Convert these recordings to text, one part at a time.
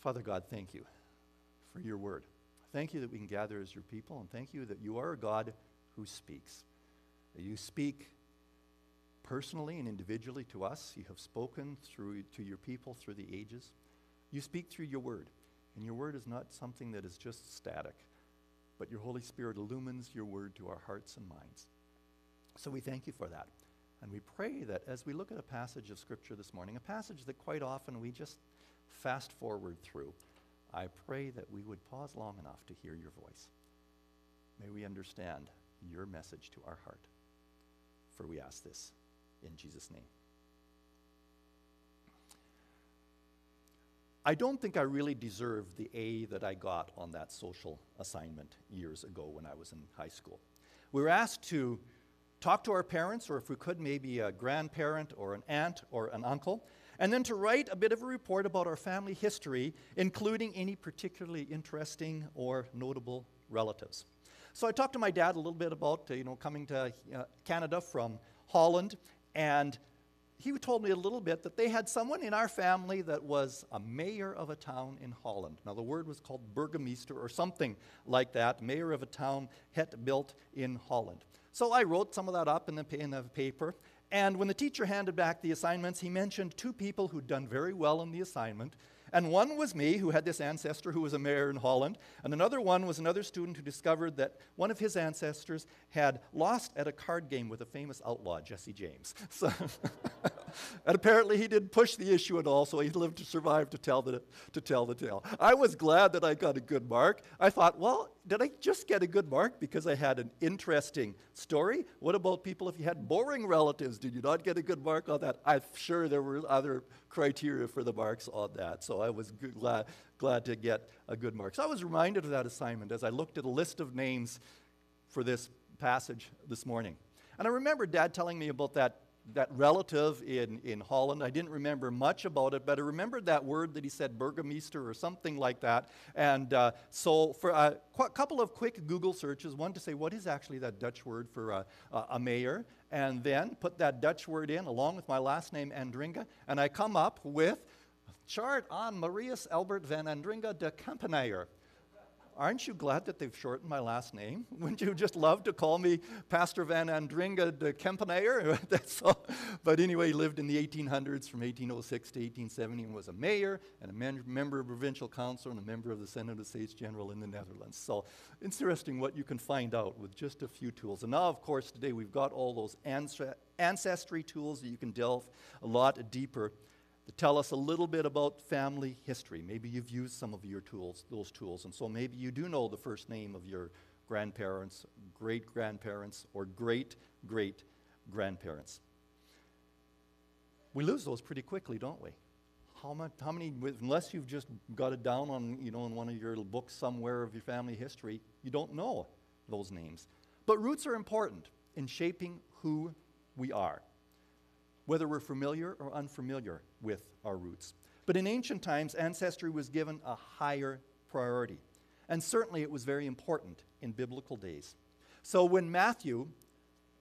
Father God, thank you for your word. Thank you that we can gather as your people, and thank you that you are a God who speaks. You speak personally and individually to us. You have spoken through to your people through the ages. You speak through your word, and your word is not something that is just static, but your Holy Spirit illumines your word to our hearts and minds. So we thank you for that. And we pray that as we look at a passage of Scripture this morning, a passage that quite often we just fast forward through, I pray that we would pause long enough to hear your voice. May we understand your message to our heart. For we ask this in Jesus' name. I don't think I really deserved the A that I got on that social assignment years ago when I was in high school. We were asked to talk to our parents, or if we could, maybe a grandparent or an aunt or an uncle, and then to write a bit of a report about our family history, including any particularly interesting or notable relatives. So I talked to my dad a little bit about uh, you know coming to uh, Canada from Holland, and he told me a little bit that they had someone in our family that was a mayor of a town in Holland. Now, the word was called burgemeester or something like that, mayor of a town het built in Holland. So I wrote some of that up in the, in the paper. And when the teacher handed back the assignments, he mentioned two people who'd done very well in the assignment. And one was me, who had this ancestor who was a mayor in Holland. And another one was another student who discovered that one of his ancestors had lost at a card game with a famous outlaw, Jesse James. So and apparently he didn't push the issue at all, so he lived to survive to tell, the, to tell the tale. I was glad that I got a good mark. I thought, well, did I just get a good mark because I had an interesting story? What about people if you had boring relatives? Did you not get a good mark on that? I'm sure there were other criteria for the marks on that, so I was good, glad, glad to get a good mark. So I was reminded of that assignment as I looked at a list of names for this passage this morning. And I remember Dad telling me about that that relative in, in Holland. I didn't remember much about it, but I remembered that word that he said, burgomeester or something like that. And uh, so, for a qu- couple of quick Google searches, one to say, what is actually that Dutch word for a, a mayor? And then put that Dutch word in along with my last name, Andringa, and I come up with a chart on Marius Albert van Andringa de Kempenaer. Aren't you glad that they've shortened my last name? Wouldn't you just love to call me Pastor Van Andringa de Kempenaer? That's all. But anyway, he lived in the 1800s from 1806 to 1870 and was a mayor and a member of provincial council and a member of the Senate of States General in the Netherlands. So interesting what you can find out with just a few tools. And now, of course, today we've got all those ancestry tools that you can delve a lot deeper to tell us a little bit about family history. Maybe you've used some of your tools, those tools, and so maybe you do know the first name of your grandparents, great grandparents, or great great grandparents. We lose those pretty quickly, don't we? How, much, how many, unless you've just got it down on, you know, in one of your books somewhere of your family history, you don't know those names. But roots are important in shaping who we are whether we're familiar or unfamiliar with our roots. But in ancient times, ancestry was given a higher priority. And certainly it was very important in biblical days. So when Matthew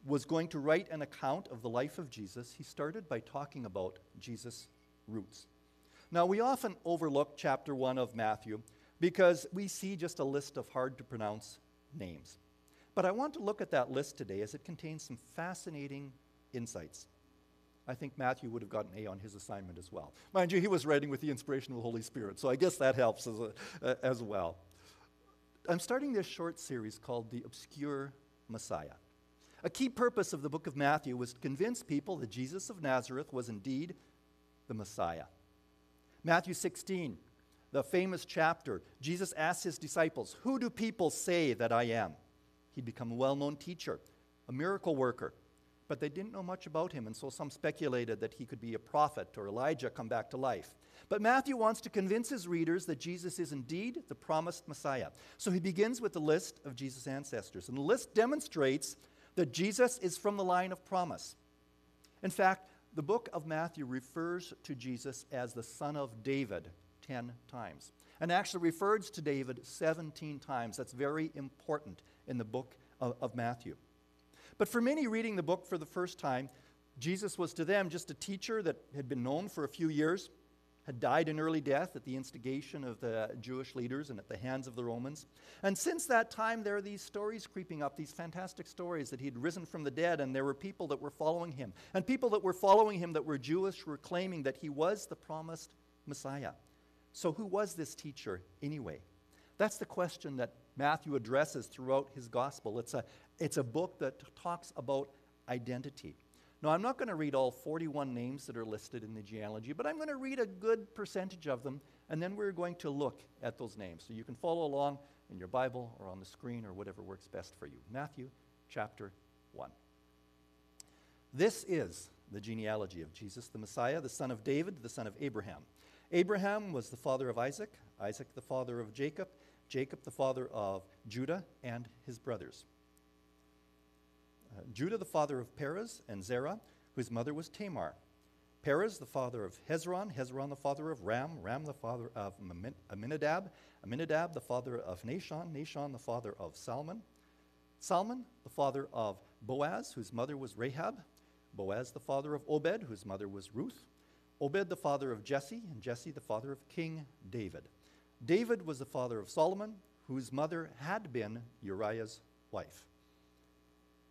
was going to write an account of the life of Jesus, he started by talking about Jesus' roots. Now, we often overlook chapter 1 of Matthew because we see just a list of hard to pronounce names. But I want to look at that list today as it contains some fascinating insights. I think Matthew would have gotten A on his assignment as well. Mind you, he was writing with the inspiration of the Holy Spirit, so I guess that helps as, a, as well. I'm starting this short series called The Obscure Messiah. A key purpose of the book of Matthew was to convince people that Jesus of Nazareth was indeed the Messiah. Matthew 16, the famous chapter, Jesus asked his disciples, Who do people say that I am? He'd become a well known teacher, a miracle worker, but they didn't know much about him, and so some speculated that he could be a prophet or Elijah come back to life. But Matthew wants to convince his readers that Jesus is indeed the promised Messiah. So he begins with the list of Jesus' ancestors, and the list demonstrates that Jesus is from the line of promise. In fact, the book of Matthew refers to Jesus as the son of David 10 times, and actually refers to David 17 times. That's very important in the book of, of Matthew. But for many reading the book for the first time, Jesus was to them just a teacher that had been known for a few years, had died an early death at the instigation of the Jewish leaders and at the hands of the Romans. And since that time, there are these stories creeping up, these fantastic stories that he had risen from the dead, and there were people that were following him. And people that were following him that were Jewish were claiming that he was the promised Messiah. So, who was this teacher anyway? That's the question that Matthew addresses throughout his gospel. It's a, it's a book that talks about identity. Now, I'm not going to read all 41 names that are listed in the genealogy, but I'm going to read a good percentage of them, and then we're going to look at those names. So you can follow along in your Bible or on the screen or whatever works best for you. Matthew chapter 1. This is the genealogy of Jesus the Messiah, the son of David, the son of Abraham. Abraham was the father of Isaac, Isaac the father of Jacob, Jacob the father of Judah and his brothers. Uh, Judah, the father of Perez and Zerah, whose mother was Tamar. Perez, the father of Hezron, Hezron, the father of Ram, Ram, the father of Amminadab, Amminadab, the father of Nahshon, Nahshon, the father of Salmon, Salmon, the father of Boaz, whose mother was Rahab, Boaz, the father of Obed, whose mother was Ruth, Obed, the father of Jesse, and Jesse, the father of King David. David was the father of Solomon, whose mother had been Uriah's wife.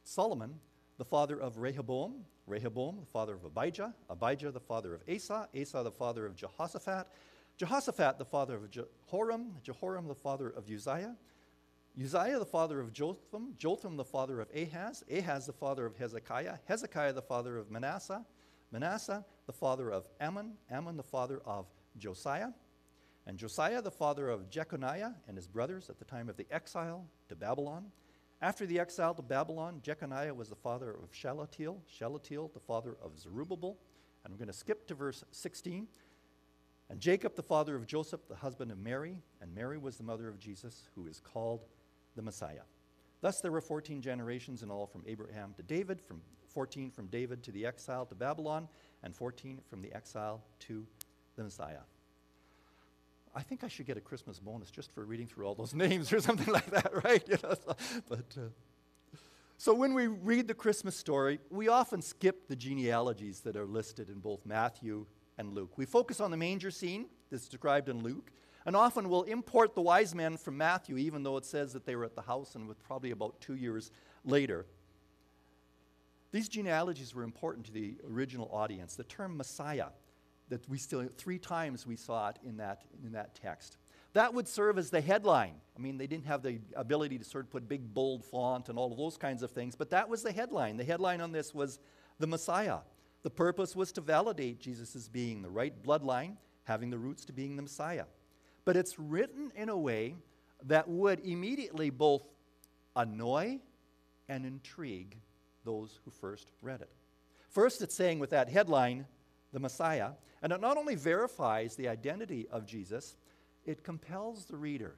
Solomon, the father of Rehoboam, Rehoboam, the father of Abijah, Abijah, the father of Asa, Asa, the father of Jehoshaphat, Jehoshaphat, the father of Jehoram, Jehoram, the father of Uzziah, Uzziah, the father of Jotham, Jotham, the father of Ahaz, Ahaz, the father of Hezekiah, Hezekiah, the father of Manasseh, Manasseh, the father of Amon, Amon, the father of Josiah, and Josiah, the father of Jeconiah and his brothers at the time of the exile to Babylon, after the exile to Babylon, Jeconiah was the father of Shealtiel, Shealtiel the father of Zerubbabel. And I'm going to skip to verse 16. And Jacob, the father of Joseph, the husband of Mary, and Mary was the mother of Jesus, who is called the Messiah. Thus there were 14 generations in all from Abraham to David, from 14 from David to the exile to Babylon, and 14 from the exile to the Messiah. I think I should get a Christmas bonus just for reading through all those names or something like that, right? You know, so, but uh, so when we read the Christmas story, we often skip the genealogies that are listed in both Matthew and Luke. We focus on the manger scene that's described in Luke, and often we'll import the wise men from Matthew, even though it says that they were at the house and with probably about two years later. These genealogies were important to the original audience. The term Messiah that we still, three times we saw it in that, in that text. That would serve as the headline. I mean, they didn't have the ability to sort of put big, bold font and all of those kinds of things, but that was the headline. The headline on this was the Messiah. The purpose was to validate Jesus' being the right bloodline, having the roots to being the Messiah. But it's written in a way that would immediately both annoy and intrigue those who first read it. First, it's saying with that headline, the Messiah, and it not only verifies the identity of Jesus, it compels the reader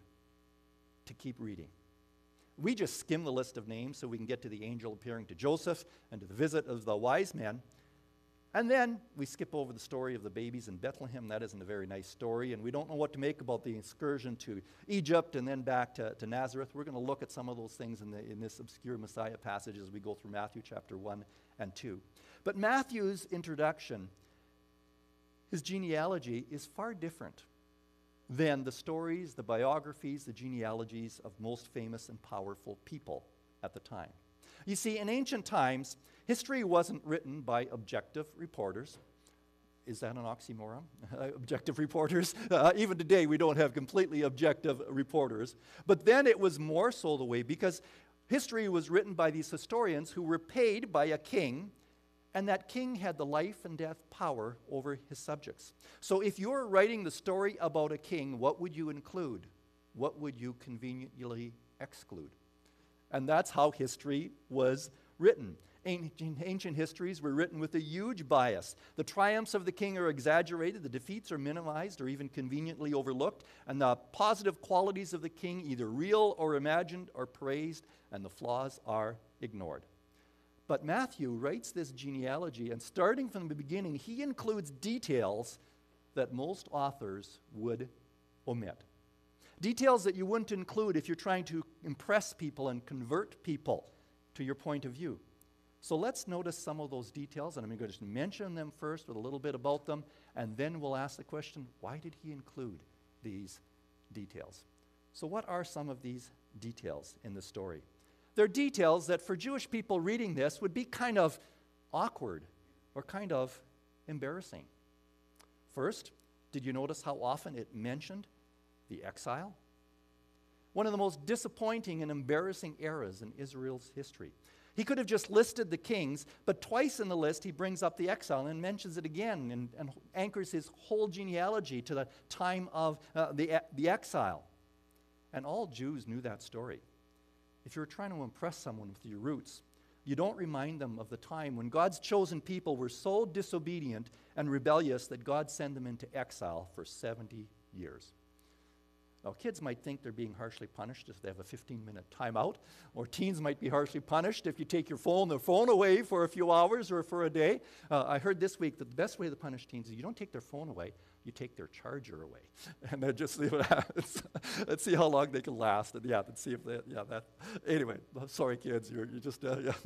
to keep reading. We just skim the list of names so we can get to the angel appearing to Joseph and to the visit of the wise men. And then we skip over the story of the babies in Bethlehem. That isn't a very nice story. And we don't know what to make about the excursion to Egypt and then back to, to Nazareth. We're going to look at some of those things in, the, in this obscure Messiah passage as we go through Matthew chapter 1 and 2. But Matthew's introduction his genealogy is far different than the stories, the biographies, the genealogies of most famous and powerful people at the time. You see, in ancient times, history wasn't written by objective reporters. Is that an oxymoron? objective reporters? Uh, even today, we don't have completely objective reporters. But then it was more so the way because history was written by these historians who were paid by a king and that king had the life and death power over his subjects. So if you're writing the story about a king, what would you include? What would you conveniently exclude? And that's how history was written. Ancient histories were written with a huge bias. The triumphs of the king are exaggerated, the defeats are minimized or even conveniently overlooked, and the positive qualities of the king, either real or imagined, are praised, and the flaws are ignored. But Matthew writes this genealogy, and starting from the beginning, he includes details that most authors would omit. Details that you wouldn't include if you're trying to impress people and convert people to your point of view. So let's notice some of those details, and I'm going to just mention them first with a little bit about them, and then we'll ask the question why did he include these details? So, what are some of these details in the story? They're details that for Jewish people reading this would be kind of awkward or kind of embarrassing. First, did you notice how often it mentioned the exile? One of the most disappointing and embarrassing eras in Israel's history. He could have just listed the kings, but twice in the list he brings up the exile and mentions it again and, and anchors his whole genealogy to the time of uh, the, the exile. And all Jews knew that story. If you're trying to impress someone with your roots, you don't remind them of the time when God's chosen people were so disobedient and rebellious that God sent them into exile for 70 years. Now, kids might think they're being harshly punished if they have a 15 minute timeout, or teens might be harshly punished if you take your phone, their phone away for a few hours or for a day. Uh, I heard this week that the best way to punish teens is you don't take their phone away, you take their charger away. And then just see what happens. let's see how long they can last. And yeah, let's see if they, yeah, that. Anyway, sorry, kids, you're, you're just, uh, yeah.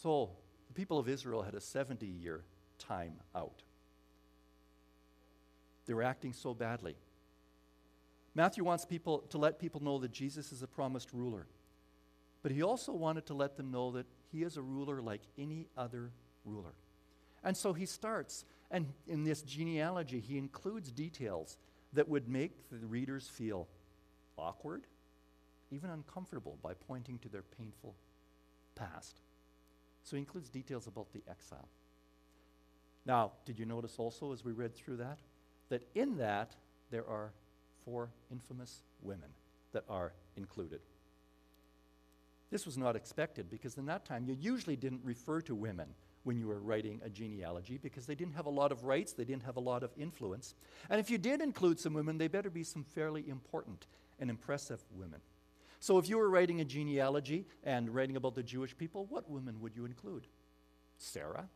So, the people of Israel had a 70 year time out. They were acting so badly. Matthew wants people to let people know that Jesus is a promised ruler. But he also wanted to let them know that he is a ruler like any other ruler. And so he starts, and in this genealogy, he includes details that would make the readers feel awkward, even uncomfortable by pointing to their painful past. So he includes details about the exile. Now, did you notice also as we read through that, that in that there are four infamous women that are included? This was not expected because in that time you usually didn't refer to women when you were writing a genealogy because they didn't have a lot of rights, they didn't have a lot of influence. And if you did include some women, they better be some fairly important and impressive women. So if you were writing a genealogy and writing about the Jewish people, what women would you include? Sarah,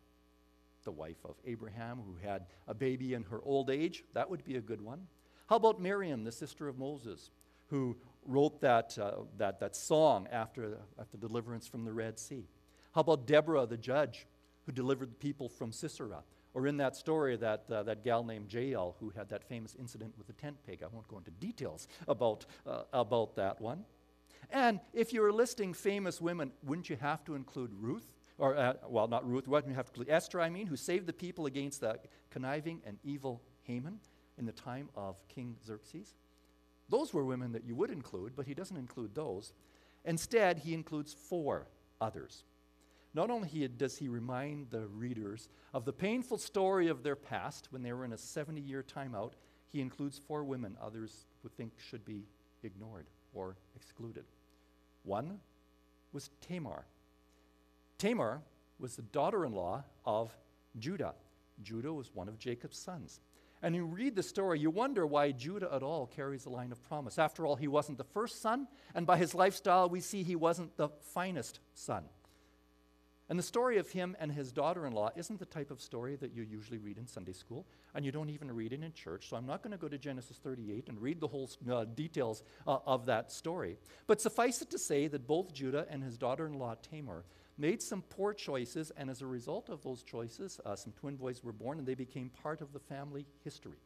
the wife of Abraham, who had a baby in her old age, that would be a good one. How about Miriam, the sister of Moses, who wrote that, uh, that, that song after, after deliverance from the Red Sea? How about Deborah, the judge, who delivered the people from Sisera? Or in that story, that, uh, that gal named Jael, who had that famous incident with the tent peg. I won't go into details about, uh, about that one. And if you were listing famous women, wouldn't you have to include Ruth? Or, uh, well, not Ruth, wouldn't you have to include Esther, I mean, who saved the people against the conniving and evil Haman in the time of King Xerxes? Those were women that you would include, but he doesn't include those. Instead, he includes four others. Not only does he remind the readers of the painful story of their past when they were in a 70 year timeout, he includes four women others would think should be ignored or excluded. One was Tamar. Tamar was the daughter in law of Judah. Judah was one of Jacob's sons. And you read the story, you wonder why Judah at all carries a line of promise. After all, he wasn't the first son, and by his lifestyle, we see he wasn't the finest son. And the story of him and his daughter in law isn't the type of story that you usually read in Sunday school, and you don't even read it in church. So I'm not going to go to Genesis 38 and read the whole uh, details uh, of that story. But suffice it to say that both Judah and his daughter in law Tamar made some poor choices, and as a result of those choices, uh, some twin boys were born, and they became part of the family history.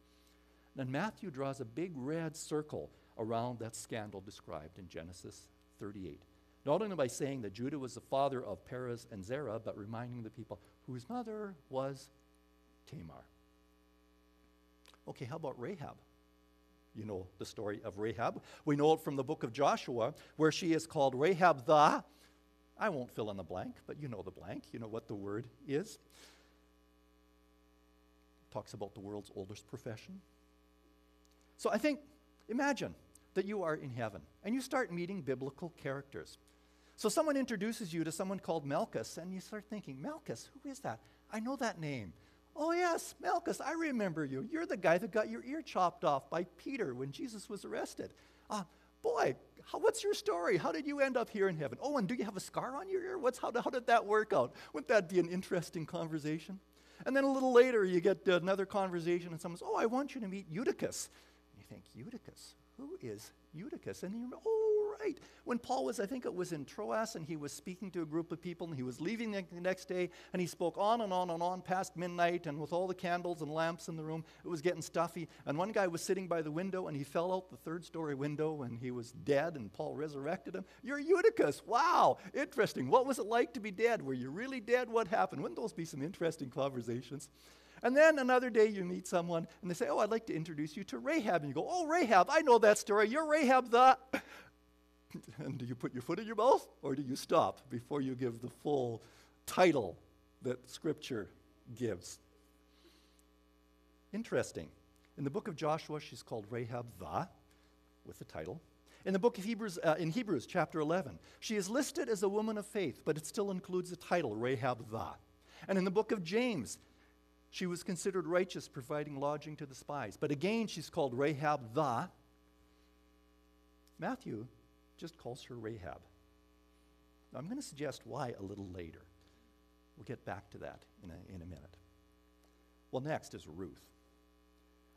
And Matthew draws a big red circle around that scandal described in Genesis 38 not only by saying that Judah was the father of Perez and Zerah, but reminding the people whose mother was Tamar. Okay, how about Rahab? You know the story of Rahab. We know it from the book of Joshua, where she is called Rahab the. I won't fill in the blank, but you know the blank. You know what the word is. Talks about the world's oldest profession. So I think, imagine that you are in heaven and you start meeting biblical characters. So someone introduces you to someone called Malchus, and you start thinking, Malchus, who is that? I know that name. Oh, yes, Malchus, I remember you. You're the guy that got your ear chopped off by Peter when Jesus was arrested. Uh, boy, how, what's your story? How did you end up here in heaven? Oh, and do you have a scar on your ear? What's, how, how did that work out? Wouldn't that be an interesting conversation? And then a little later, you get another conversation, and someone says, Oh, I want you to meet Eutychus. And you think, Eutychus? Who is Eutychus? And you Oh, right. When Paul was, I think it was in Troas, and he was speaking to a group of people, and he was leaving the next day, and he spoke on and on and on past midnight, and with all the candles and lamps in the room, it was getting stuffy. And one guy was sitting by the window, and he fell out the third story window, and he was dead, and Paul resurrected him. You're Eutychus. Wow, interesting. What was it like to be dead? Were you really dead? What happened? Wouldn't those be some interesting conversations? And then another day you meet someone and they say, Oh, I'd like to introduce you to Rahab. And you go, Oh, Rahab, I know that story. You're Rahab the. And do you put your foot in your mouth or do you stop before you give the full title that Scripture gives? Interesting. In the book of Joshua, she's called Rahab the, with the title. In the book of Hebrews, uh, in Hebrews chapter 11, she is listed as a woman of faith, but it still includes the title, Rahab the. And in the book of James, she was considered righteous, providing lodging to the spies. But again, she's called Rahab the. Matthew just calls her Rahab. Now, I'm going to suggest why a little later. We'll get back to that in a, in a minute. Well, next is Ruth.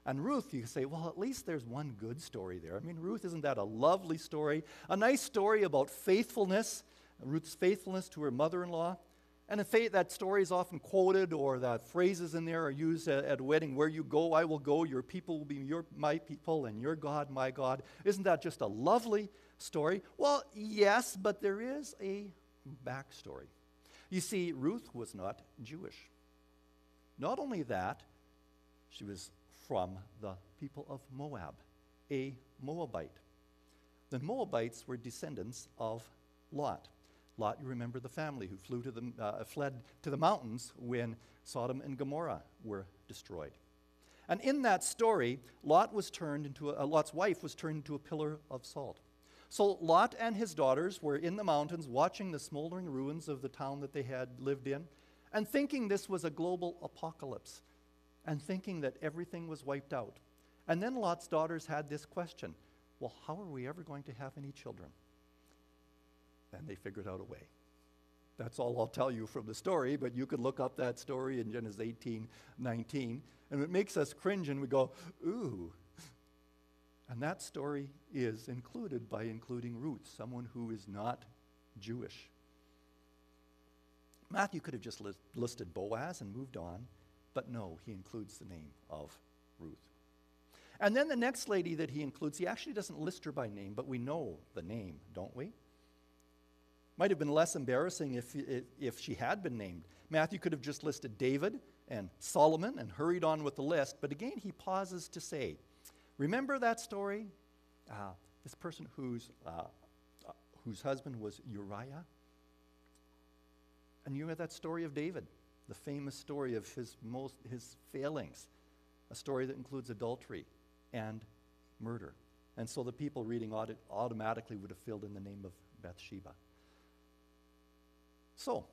And Ruth, you say, well, at least there's one good story there. I mean, Ruth, isn't that a lovely story? A nice story about faithfulness, Ruth's faithfulness to her mother in law. And in faith, that story is often quoted, or the phrases in there are used at, at, a wedding where you go, I will go, your people will be your, my people, and your God, my God. Isn't that just a lovely story? Well, yes, but there is a backstory. You see, Ruth was not Jewish. Not only that, she was from the people of Moab, a Moabite. The Moabites were descendants of Lot. Lot, you remember the family who flew to the, uh, fled to the mountains when Sodom and Gomorrah were destroyed. And in that story, Lot was turned into a, uh, Lot's wife was turned into a pillar of salt. So Lot and his daughters were in the mountains watching the smoldering ruins of the town that they had lived in and thinking this was a global apocalypse and thinking that everything was wiped out. And then Lot's daughters had this question well, how are we ever going to have any children? And they figured out a way. That's all I'll tell you from the story, but you could look up that story in Genesis 18 19, and it makes us cringe and we go, ooh. And that story is included by including Ruth, someone who is not Jewish. Matthew could have just listed Boaz and moved on, but no, he includes the name of Ruth. And then the next lady that he includes, he actually doesn't list her by name, but we know the name, don't we? Might have been less embarrassing if, if she had been named. Matthew could have just listed David and Solomon and hurried on with the list, but again, he pauses to say, Remember that story? Uh, this person whose, uh, uh, whose husband was Uriah? And you had that story of David, the famous story of his, most, his failings, a story that includes adultery and murder. And so the people reading audit automatically would have filled in the name of Bathsheba. So,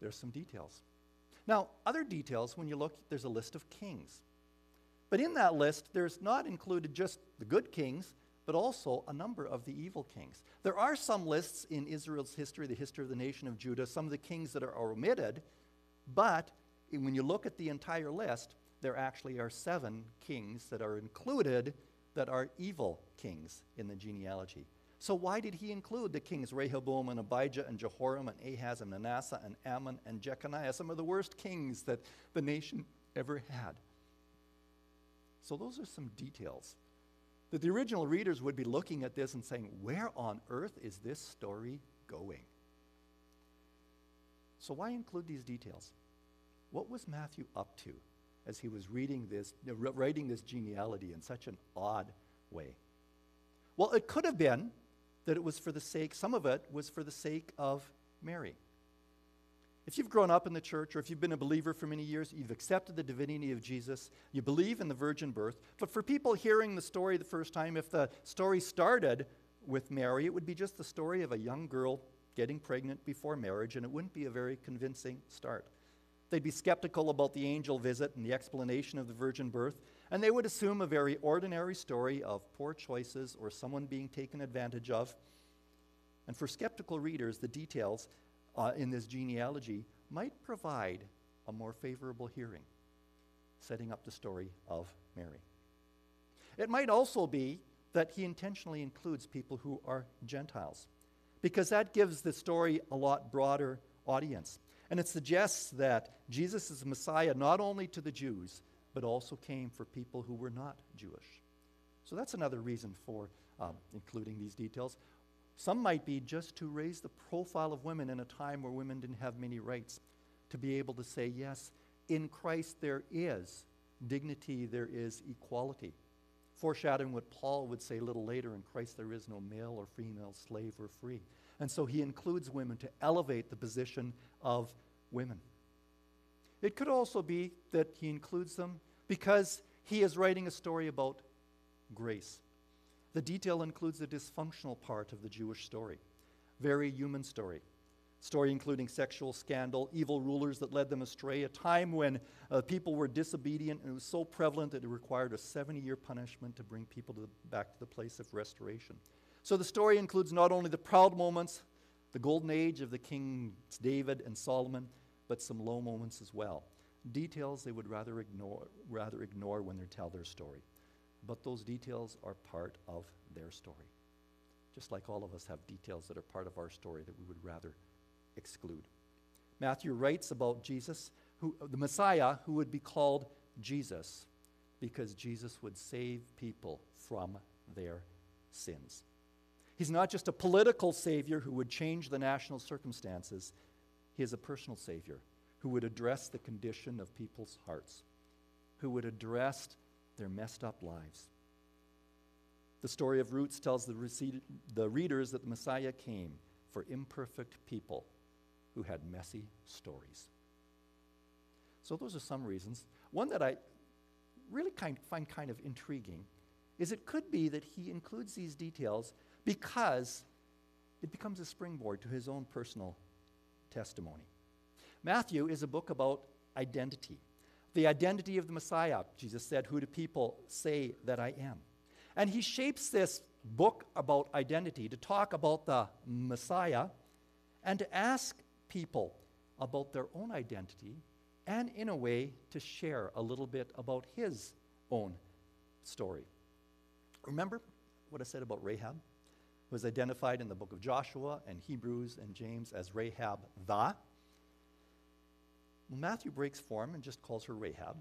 there's some details. Now, other details, when you look, there's a list of kings. But in that list, there's not included just the good kings, but also a number of the evil kings. There are some lists in Israel's history, the history of the nation of Judah, some of the kings that are omitted, but when you look at the entire list, there actually are seven kings that are included that are evil kings in the genealogy. So why did he include the kings Rehoboam and Abijah and Jehoram and Ahaz and Manasseh and Amon and Jeconiah, some of the worst kings that the nation ever had? So those are some details that the original readers would be looking at this and saying, where on earth is this story going? So why include these details? What was Matthew up to as he was reading this, writing this genealogy in such an odd way? Well, it could have been that it was for the sake, some of it was for the sake of Mary. If you've grown up in the church or if you've been a believer for many years, you've accepted the divinity of Jesus, you believe in the virgin birth. But for people hearing the story the first time, if the story started with Mary, it would be just the story of a young girl getting pregnant before marriage, and it wouldn't be a very convincing start. They'd be skeptical about the angel visit and the explanation of the virgin birth, and they would assume a very ordinary story of poor choices or someone being taken advantage of. And for skeptical readers, the details uh, in this genealogy might provide a more favorable hearing, setting up the story of Mary. It might also be that he intentionally includes people who are Gentiles, because that gives the story a lot broader audience. And it suggests that Jesus is Messiah not only to the Jews, but also came for people who were not Jewish. So that's another reason for um, including these details. Some might be just to raise the profile of women in a time where women didn't have many rights, to be able to say, yes, in Christ there is dignity, there is equality. Foreshadowing what Paul would say a little later in Christ there is no male or female, slave or free. And so he includes women to elevate the position of women. It could also be that he includes them because he is writing a story about grace. The detail includes the dysfunctional part of the Jewish story, very human story. Story including sexual scandal, evil rulers that led them astray, a time when uh, people were disobedient, and it was so prevalent that it required a 70 year punishment to bring people to the, back to the place of restoration. So the story includes not only the proud moments, the golden age of the kings David and Solomon, but some low moments as well. Details they would rather ignore, rather ignore when they tell their story. But those details are part of their story. Just like all of us have details that are part of our story that we would rather exclude. Matthew writes about Jesus, who, the Messiah, who would be called Jesus because Jesus would save people from their sins. He's not just a political savior who would change the national circumstances, he is a personal savior who would address the condition of people's hearts, who would address their messed up lives. The story of roots tells the, the readers that the Messiah came for imperfect people who had messy stories. So, those are some reasons. One that I really kind, find kind of intriguing is it could be that he includes these details because it becomes a springboard to his own personal testimony. Matthew is a book about identity. The identity of the Messiah. Jesus said, Who do people say that I am? And he shapes this book about identity to talk about the Messiah and to ask people about their own identity and, in a way, to share a little bit about his own story. Remember what I said about Rahab? Was identified in the book of Joshua and Hebrews and James as Rahab the. Matthew breaks form and just calls her Rahab.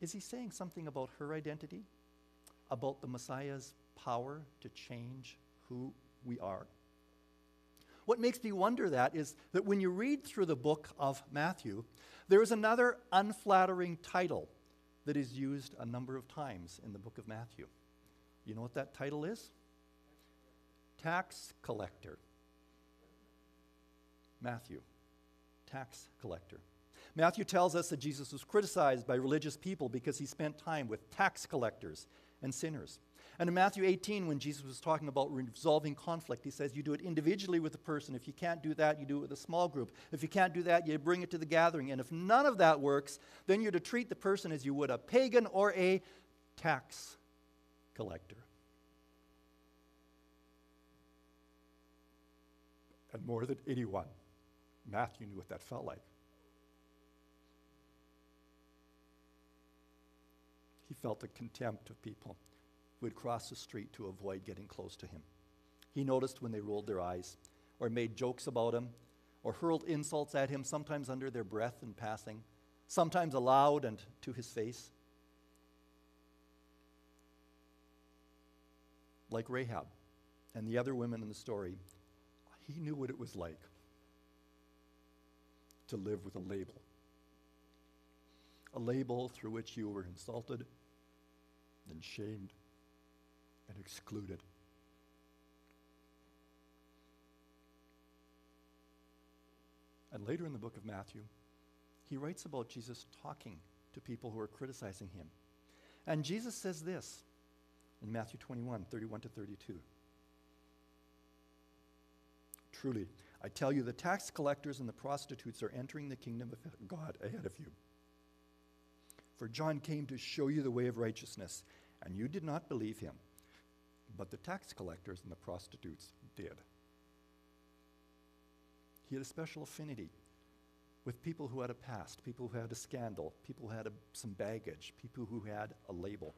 Is he saying something about her identity? About the Messiah's power to change who we are? What makes me wonder that is that when you read through the book of Matthew, there is another unflattering title that is used a number of times in the book of Matthew. You know what that title is? Tax collector. Matthew, tax collector. Matthew tells us that Jesus was criticized by religious people because he spent time with tax collectors and sinners. And in Matthew 18, when Jesus was talking about resolving conflict, he says, You do it individually with a person. If you can't do that, you do it with a small group. If you can't do that, you bring it to the gathering. And if none of that works, then you're to treat the person as you would a pagan or a tax collector. And more than anyone, Matthew knew what that felt like. He felt the contempt of people who would cross the street to avoid getting close to him. He noticed when they rolled their eyes or made jokes about him or hurled insults at him, sometimes under their breath in passing, sometimes aloud and to his face. Like Rahab and the other women in the story, he knew what it was like to live with a label. A label through which you were insulted, then shamed, and excluded. And later in the book of Matthew, he writes about Jesus talking to people who are criticizing him. And Jesus says this in Matthew 21 31 to 32. Truly, I tell you, the tax collectors and the prostitutes are entering the kingdom of God ahead of you. For John came to show you the way of righteousness, and you did not believe him. But the tax collectors and the prostitutes did. He had a special affinity with people who had a past, people who had a scandal, people who had a, some baggage, people who had a label.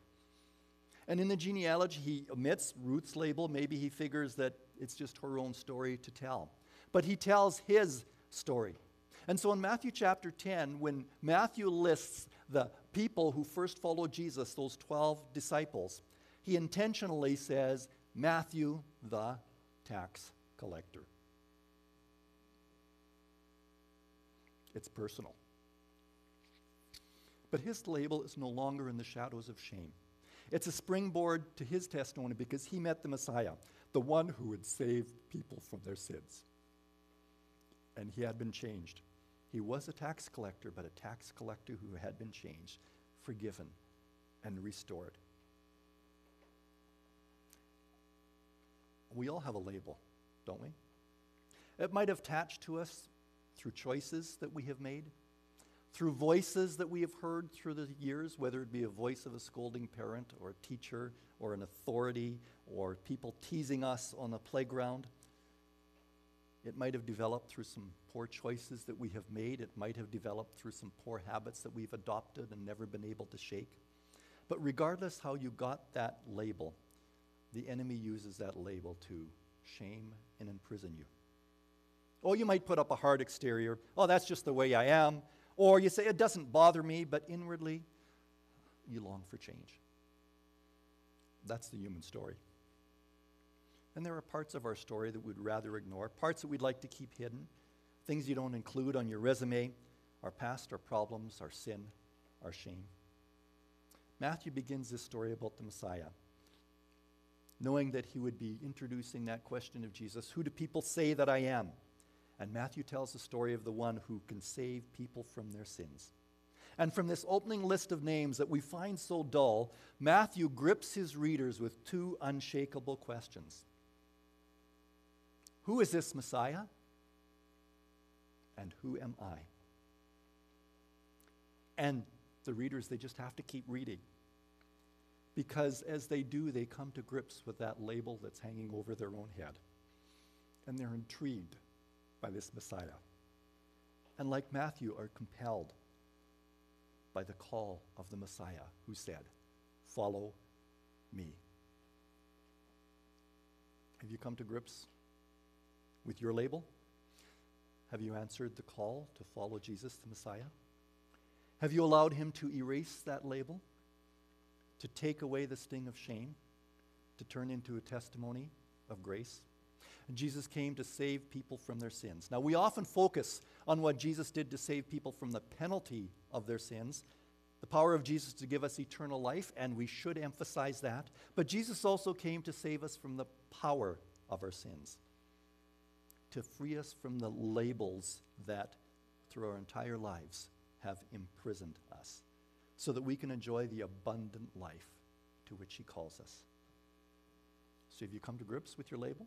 And in the genealogy, he omits Ruth's label. Maybe he figures that it's just her own story to tell. But he tells his story. And so in Matthew chapter 10, when Matthew lists the people who first followed Jesus, those 12 disciples, he intentionally says, Matthew the tax collector. It's personal. But his label is no longer in the shadows of shame. It's a springboard to his testimony because he met the Messiah, the one who would save people from their sins. And he had been changed. He was a tax collector, but a tax collector who had been changed, forgiven, and restored. We all have a label, don't we? It might have attached to us through choices that we have made, through voices that we have heard through the years, whether it be a voice of a scolding parent or a teacher or an authority or people teasing us on the playground. It might have developed through some poor choices that we have made. It might have developed through some poor habits that we've adopted and never been able to shake. But regardless how you got that label, the enemy uses that label to shame and imprison you. Oh, you might put up a hard exterior. Oh, that's just the way I am. Or you say, it doesn't bother me, but inwardly, you long for change. That's the human story. And there are parts of our story that we'd rather ignore, parts that we'd like to keep hidden, things you don't include on your resume, our past, our problems, our sin, our shame. Matthew begins this story about the Messiah, knowing that he would be introducing that question of Jesus Who do people say that I am? And Matthew tells the story of the one who can save people from their sins. And from this opening list of names that we find so dull, Matthew grips his readers with two unshakable questions Who is this Messiah? And who am I? And the readers, they just have to keep reading. Because as they do, they come to grips with that label that's hanging over their own head. And they're intrigued by this Messiah. And like Matthew, are compelled by the call of the Messiah who said, Follow me. Have you come to grips with your label? Have you answered the call to follow Jesus, the Messiah? Have you allowed him to erase that label, to take away the sting of shame, to turn into a testimony of grace? Jesus came to save people from their sins. Now, we often focus on what Jesus did to save people from the penalty of their sins, the power of Jesus to give us eternal life, and we should emphasize that. But Jesus also came to save us from the power of our sins, to free us from the labels that, through our entire lives, have imprisoned us, so that we can enjoy the abundant life to which He calls us. So, have you come to grips with your label?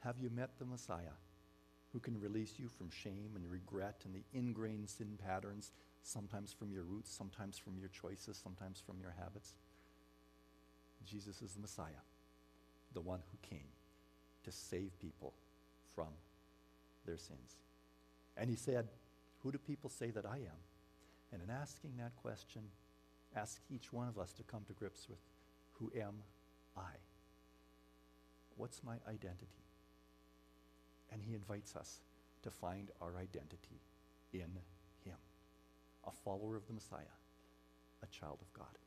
Have you met the Messiah who can release you from shame and regret and the ingrained sin patterns, sometimes from your roots, sometimes from your choices, sometimes from your habits? Jesus is the Messiah, the one who came to save people from their sins. And he said, Who do people say that I am? And in asking that question, ask each one of us to come to grips with Who am I? What's my identity? And he invites us to find our identity in him a follower of the Messiah, a child of God.